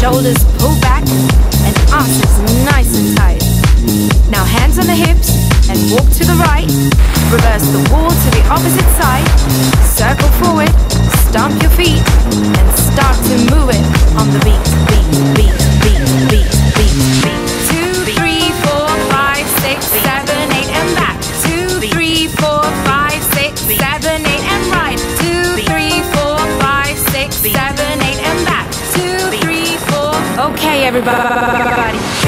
Shoulders pull back and arms nice and tight. Now hands on the hips and walk to the right. Reverse the wall to the opposite side. Circle forward, stomp your feet and start to move it on the beat, beat, beat, beat, beat, beat, beat. Two, three, four, five, six, seven. everybody.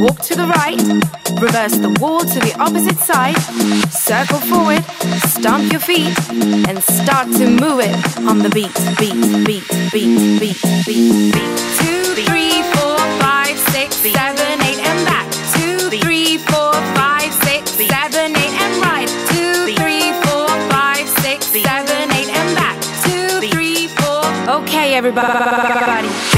walk to the right, reverse the wall to the opposite side, circle forward, stomp your feet, and start to move it on the beat, beat, beat, beat, beat, beat, beat. Two, three, four, five, six, seven, eight, and back. Two, three, four, five, six, seven, eight, and right. Two, three, four, five, six, seven, eight, and back. Two, three, four. Okay, everybody.